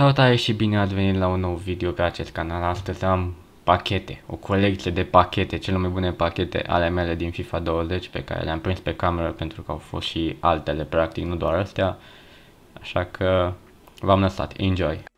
Salutare și bine ați venit la un nou video pe acest canal. Astăzi am pachete, o colecție de pachete, cele mai bune pachete ale mele din FIFA 20 pe care le-am prins pe cameră pentru că au fost și altele practic, nu doar astea. Așa că v-am lăsat. Enjoy!